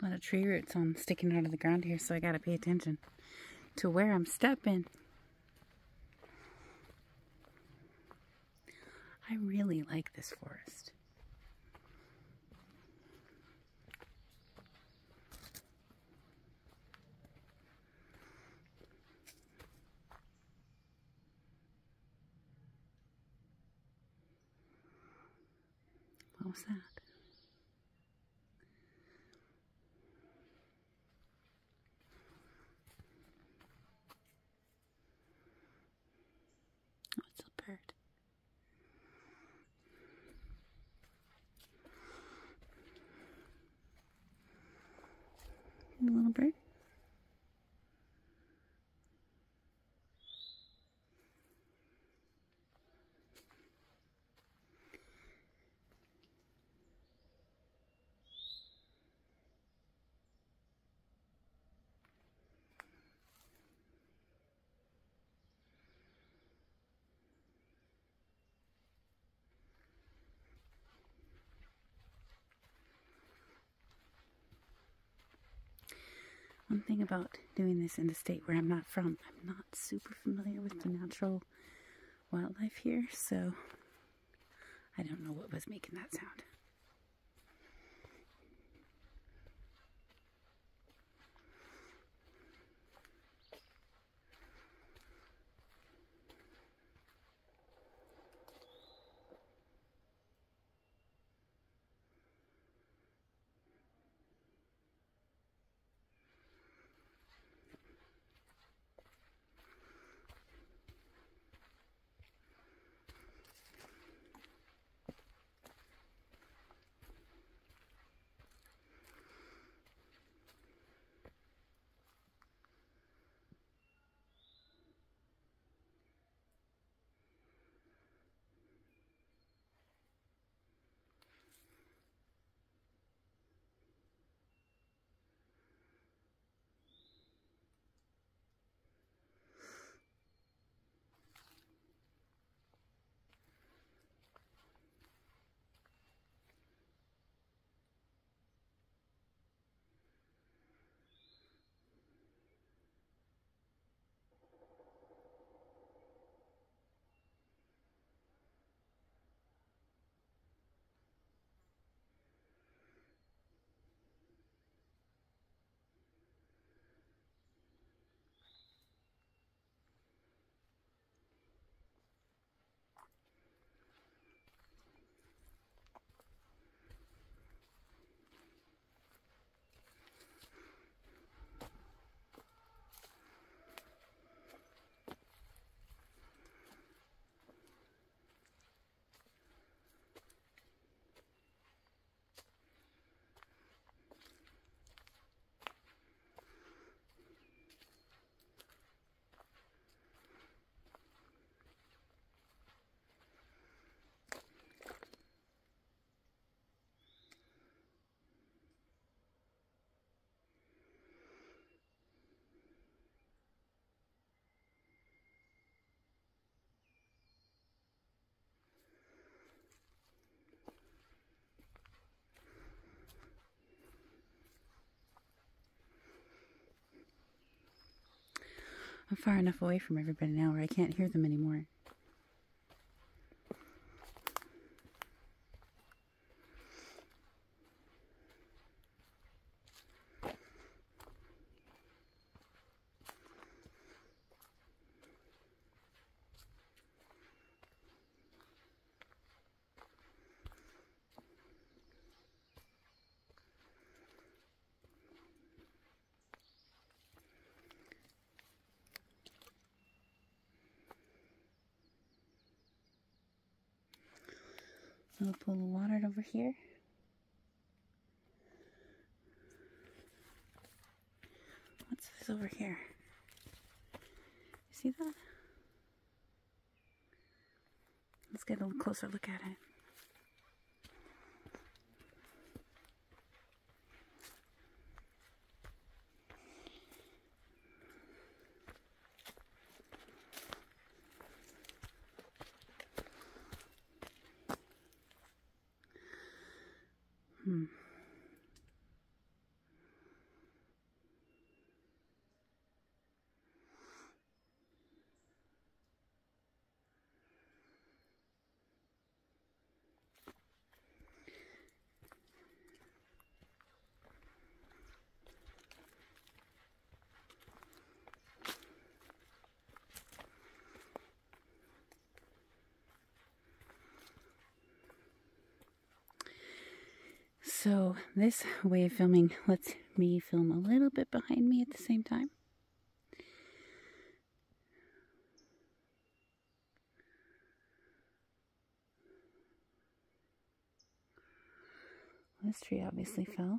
A lot of tree roots on sticking out of the ground here, so I gotta pay attention to where I'm stepping. I really like this forest. What was that? A little bird. One thing about doing this in the state where I'm not from, I'm not super familiar with the natural wildlife here, so I don't know what was making that sound. I'm far enough away from everybody now where I can't hear them anymore. Little pool of water over here. What's this over here? You See that? Let's get a little closer look at it. Hmm. So this way of filming lets me film a little bit behind me at the same time. This tree obviously fell.